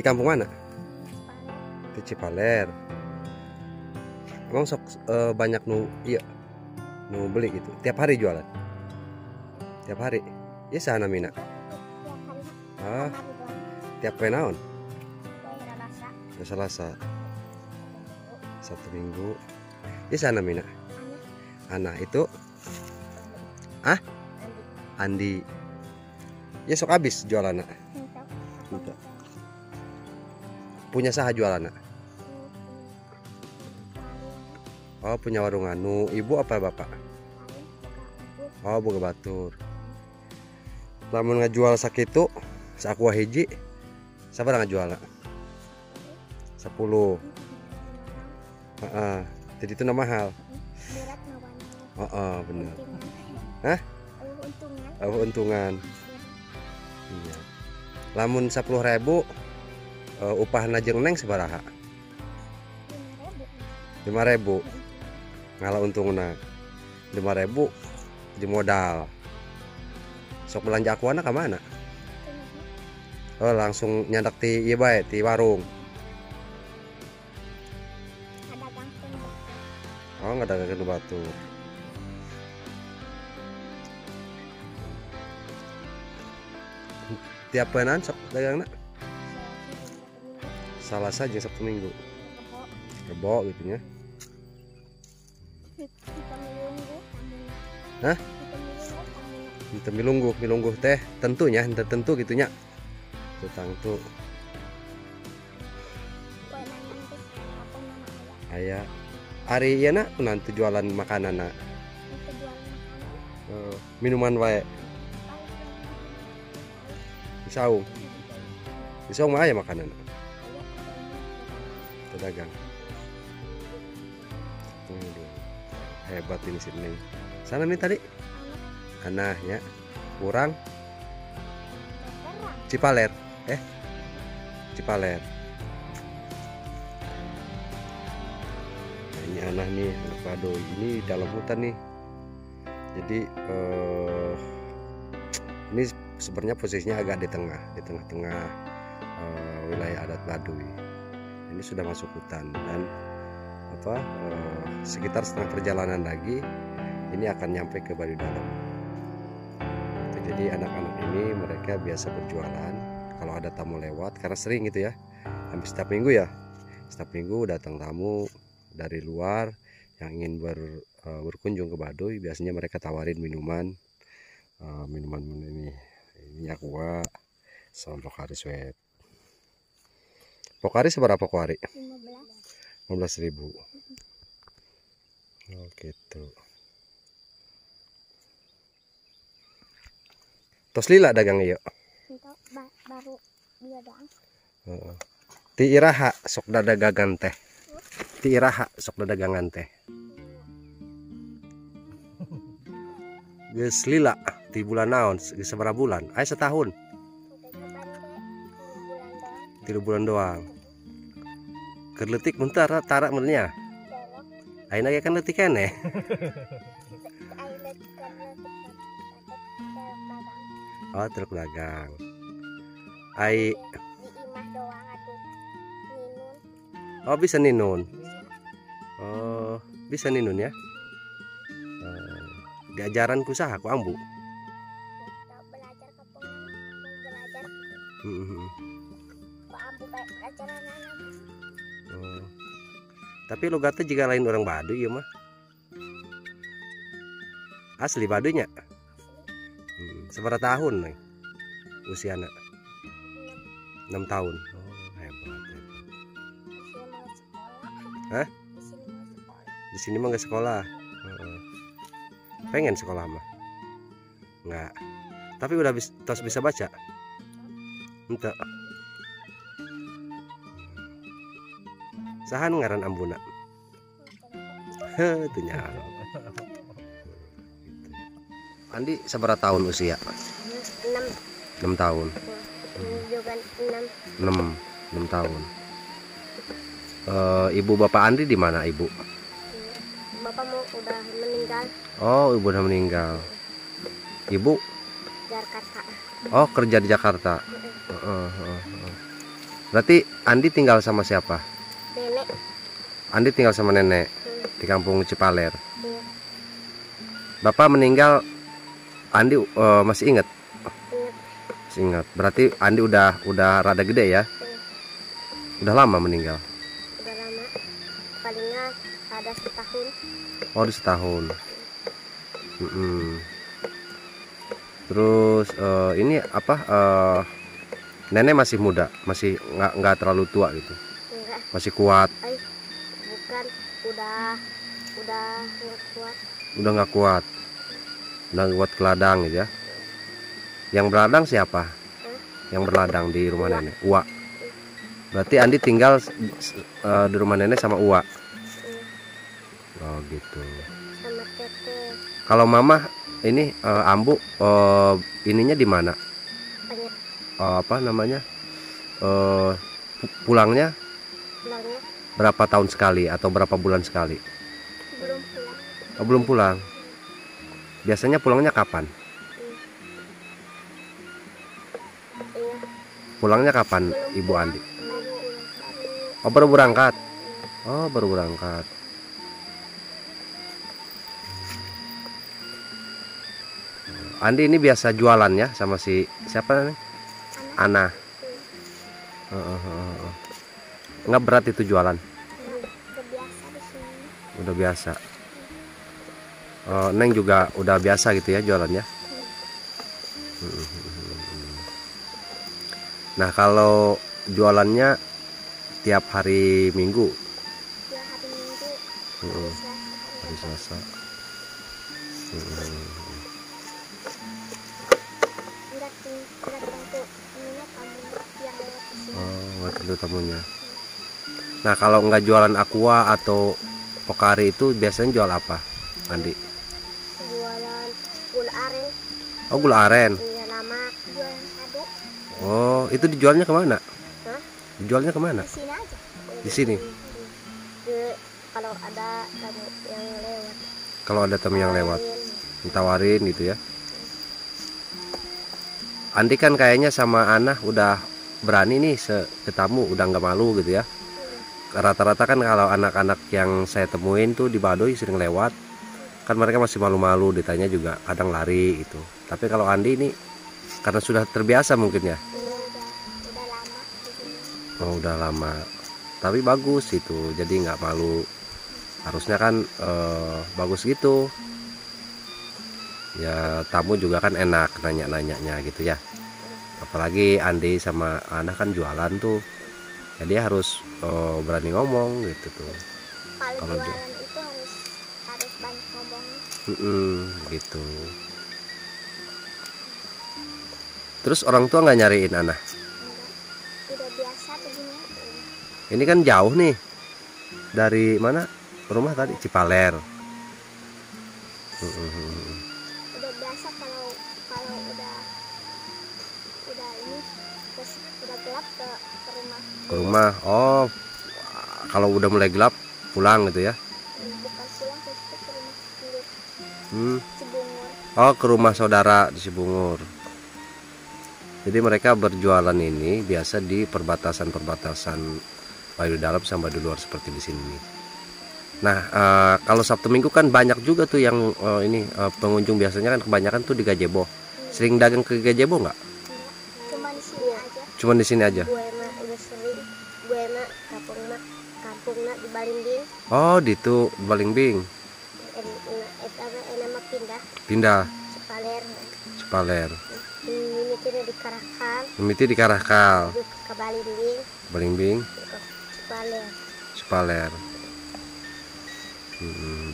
Di kampung mana? Di Cipaler. Emang sok eh, banyak nu iya nu beli gitu. Tiap hari jualan. Tiap hari. Ya sana mina. Ah, tiap penaon. Ya Selasa. Satu minggu. Ya sana mina. Ana itu Andi. Ya sok habis jualan Punya saha jualan Oh punya warung anu. Ibu apa bapak? Oh boga batur. Lamun ngajual sakitu sakua hiji sabar ngajual sepuluh Heeh. Jadi itu nama mahal. Heeh, bener. Hah? Oh, untungan. Iya. Lamun 10.000 ribu upah najeng neng sebaraha? 5.000 ngalah untungna. 5.000 di modal. Sok belanja aku anak mana? Oh langsung nyandak ti iya bae ti warung. Oh nggak ada ke batu. Tiap penan sok dagang salah saja sabtu minggu. Kebo gitu ya Hah? Itu milungguh, milungguh teh tentunya, ente tentu gitunya. Tutang tuh aya hari iya nak nanti jualan makanan nak Eh, minuman wae. Saung. Saung. Mah aya makanan pedagang. Hebat ini sini sana nih tadi. Anah ya. Kurang. Cipaler. Eh Cipaler. Nah, ini Anah nih Badoy ini dalam hutan nih. Jadi eh, ini sebenarnya posisinya agak di tengah di tengah-tengah eh, wilayah adat Baduy ini sudah masuk hutan dan apa eh, sekitar setengah perjalanan lagi ini akan nyampe ke Baduy Dalam. Jadi anak-anak ini mereka biasa berjualan kalau ada tamu lewat karena sering gitu ya hampir setiap minggu ya. Setiap minggu datang tamu dari luar yang ingin ber, eh, berkunjung ke Baduy biasanya mereka tawarin minuman eh, minuman ini ini aqua sama Pokari Sweat Pokari seberapa Pokari? 15 ribu oh gitu tos lila dagang iya baru dia Heeh. Ti iraha sok dadagangan teh. Ti iraha sok dadagangan teh. Geus lila ti bulan naon? Geus bulan? Aya setahun, tilu bulan doang. Keur leutik mun tara tara mun nya. belok Ayeuna ge kan karena tempat dagang Oh, truk. Ai di atuh ninun oh bisa ninun. Oh, bisa ninun ya. Eh, diajaran ku saha ku ambu. Tau belajar kapung belajar Mhm. ku ambu Oh. Tapi logatnya jika lain orang Baduy ya mah. Asli Baduynya. Hmm. Seberapa tahun nih? Usia anak 6 tahun. Oh, hebat, hebat. sini Di sini mah nggak sekolah. Heeh. Pengen sekolah mah? Nggak. Tapi udah bis, tos bisa baca? Ente. Sahan ngaran ambuna. Heh, itu nyala. Andi seberapa tahun usia? enam 6 tahun. juga enam 6 6 tahun. Eh, ibu bapak Andi di mana ibu? bapak mau udah meninggal Oh, ibu udah meninggal. Ibu Jakarta oh kerja di Jakarta. Heeh, heeh, heeh. Berarti Andi tinggal sama siapa? Andi tinggal sama nenek di kampung Cipaler. Bapak meninggal Andi eh, masih ingat? Masih ingat. Berarti Andi udah udah rada gede ya? Udah lama meninggal. udah lama palingnya ada setahun Oh, udah setahun. Mm-mm. Terus eh, ini apa? eh, nenek masih muda, masih nggak nggak terlalu tua gitu, masih kuat. ay bukan udah udah nggak kuat Udah nggak kuat, udah kuat ke ladang gitu ya. Yang berladang siapa? Yang berladang di rumah Uwa. nenek, Uwa. Berarti Andi tinggal eh, di rumah nenek sama Uwa. iya. Oh gitu. sama tete Kalau mama ini eh, Ambu eh, ininya di mana? Eh, apa namanya? Pu- pulangnya berapa tahun sekali atau berapa bulan sekali? belum pulang Oh, belum pulang. Biasanya pulangnya kapan? Pulangnya kapan Ibu. Andi? Oh, baru berangkat. Oh, baru berangkat. Andi ini biasa jualan ya sama si siapa namanya? Ana. Heeh, heeh, heeh. Nggak berat itu jualan, udah biasa. Oh, Neng juga udah biasa gitu ya jualannya. Nah kalau jualannya tiap hari Minggu, dua hari minggu hari Selasa. Sini Oh, nggak tentu tamunya. Nah kalau nggak jualan aqua atau pokari itu biasanya jual apa, Andi? jualan gula aren Oh gula aren. iya lama sadu Oh itu dijualnya ke mana? Hah? Dijualnya ke mana? di sini aja Di sini? Di- kalau ada tamu yang lewat Kalau ada tamu yang lewat, tawarin. ditawarin gitu ya. Andi kan kayaknya sama Ana udah berani nih se ke tamu, udah nggak malu gitu ya. Rata-rata kan kalau anak-anak yang saya temuin tuh di Baduy sering lewat, kan mereka masih malu-malu, ditanya juga kadang lari gitu. Tapi kalau Andi ini karena sudah terbiasa mungkin ya, oh, udah lama. Tapi bagus itu, jadi nggak malu. Harusnya kan eh, bagus gitu. Ya tamu juga kan enak nanya-nanyanya gitu ya. Apalagi Andi sama Ana kan jualan tuh. Jadi harus eh, berani ngomong gitu tuh. kalau dia- itu harus harus banyak ngomongnya Mm-mm, gitu. Terus orang tua nggak nyariin Ana. enggak udah biasa Ini kan jauh nih. Dari mana? Rumah tadi Cipaler. Mm-mm. udah Ke rumah. Oh, kalau udah mulai gelap pulang gitu ya. Hmm. Oh, ke rumah saudara di Cibungur. Jadi mereka berjualan ini biasa di perbatasan-perbatasan Baduy Dalam sama Baduy Luar seperti di sini. Nah, eh, kalau Sabtu Minggu kan banyak juga tuh yang eh, ini eh, pengunjung biasanya kan kebanyakan tuh di Gajebo. Sering dagang ke Gajebo nggak? enggak cuma di sini aja Cuma di sini aja. gue mah udah sering mah kampung mah kampung mah di Balinding Oh, di itu Balingbing. en enak mah pindah Pindah Sepaler Cipaler. ini kira di Karakal Mimiti di Karakal, ke Balingbing, ke Sepaler Cipaler. Hmm.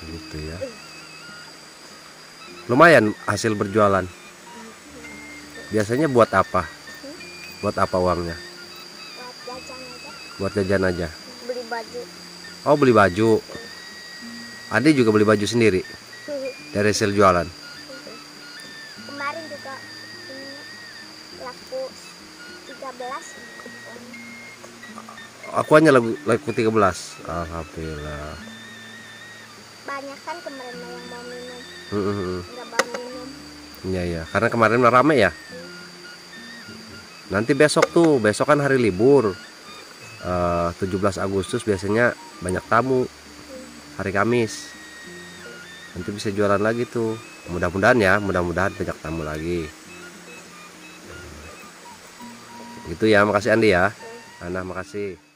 Gitu ya. Lumayan hasil berjualan. Biasanya buat apa? Buat apa uangnya? buat jajan aja Buat jajan aja. beli baju Oh, beli baju. Adi juga beli baju sendiri dari hasil jualan. kemarin juga ini laku 13 Aku hanya lagu lagu 13. Alhamdulillah. banyak kan kemarin yang mau minum Hmm, nggak mau minum Iya ya, karena kemarin rame ya. Nanti besok tuh besok kan hari libur. Eh, 17 Agustus biasanya banyak tamu. Hari Kamis. Nanti bisa jualan lagi tuh. Mudah-mudahan ya mudah-mudahan banyak tamu lagi. Gitu ya makasih Andi ya. Ana makasih